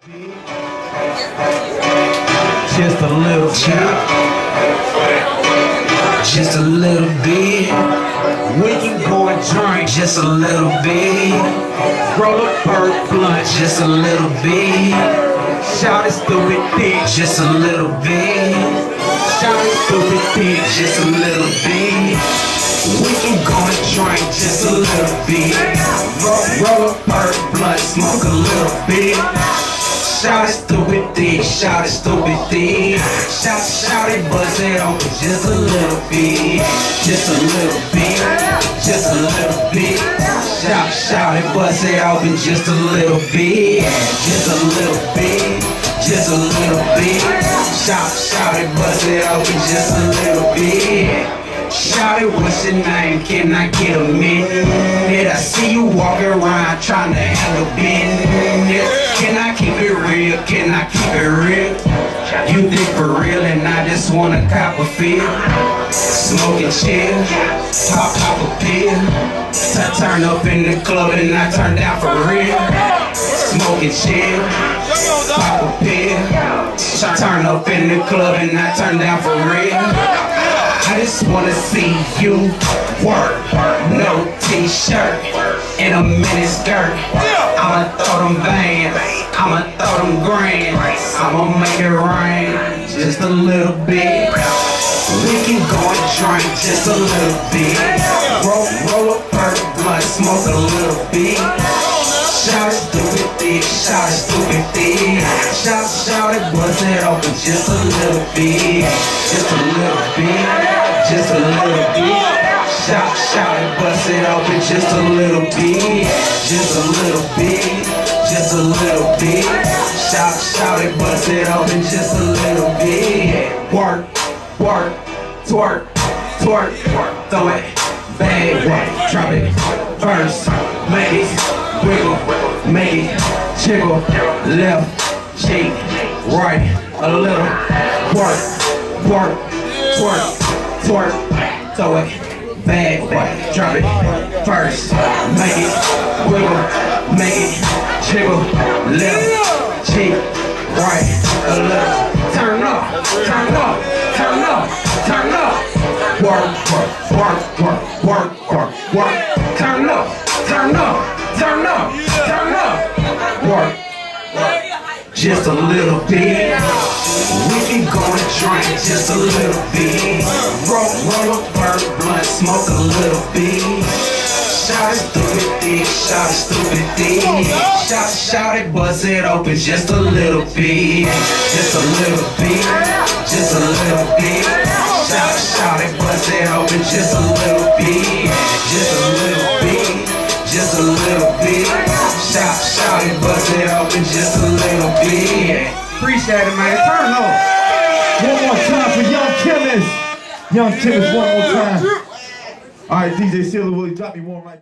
Just a little bit. Just a little bit. We can go and drink just a little bit. Roll a bird blunt just a little bit. Shout it stupid dick just a little bit. Shout it stupid dick just a little bit. We can go and drink just a little bit. Roll, roll a bird blunt, smoke a little bit. Shout it stupid dick, shout it stupid dick. Shout, shout it, buzz it open just a little bit. Just a little bit, just a little bit. Shout, shout it, buzz it open just a little bit. Just a little bit, just a little bit. Shout, shout it, buzz it open just a little bit. Shout it, what's your name? Can I get a minute? I see you walking around trying to. Can I keep Can I keep it real? You think for real and I just wanna cop a feel. Smoke and chill, pop, pop a pill. I turn up in the club and I turn down for real. Smoke and chill, pop a pill. I turn up in the club and I turn down for real. I just wanna see you work. No t-shirt and a mini skirt. I'ma throw them bands, I'ma throw them grand. I'ma make it rain just a little bit. We can go and drink just a little bit. Roll, roll a perk blunt, smoke a little bit. Shout it, stupid dick, shout it, stupid dick. Shout, shout it, buzz it open just a little bit. Just a little bit, just a little bit. Shout, shout it, bust it open just a little bit. Just a little bit, just a little bit. Shout, shout it, bust it open just a little bit. Work, work, twerk, twerk, twerk. throw it, bag, work, drop it, first, make it, wiggle, make it, jiggle, left, cheek, right, a little, work, work, twerk, twerk, throw it, bag, work, drop it, first, make it, jiggle, left, cheek, right, little, turn up, turn up, turn up, turn up, work, work, work, work, work, work, work, turn up, turn up, turn up, turn up, work, just a little bit. We can go and drink just a little bit. Roll, roll a bird blunt, smoke a little bit. Shout it, stupid dick, shout it, stupid dick. Shout, shout it, buzz it open just a little bit. Just a little bit, just a little bit. Shout, shout it, buzz it open just a little bit. Just a little bit, just a little bit. Shout, shout it, buzz it open just a little bit. Appreciate it, man. Turn up. One more time for Young Chemist. Young Chemist, one more time. All right, DJ Silver, will you drop me one right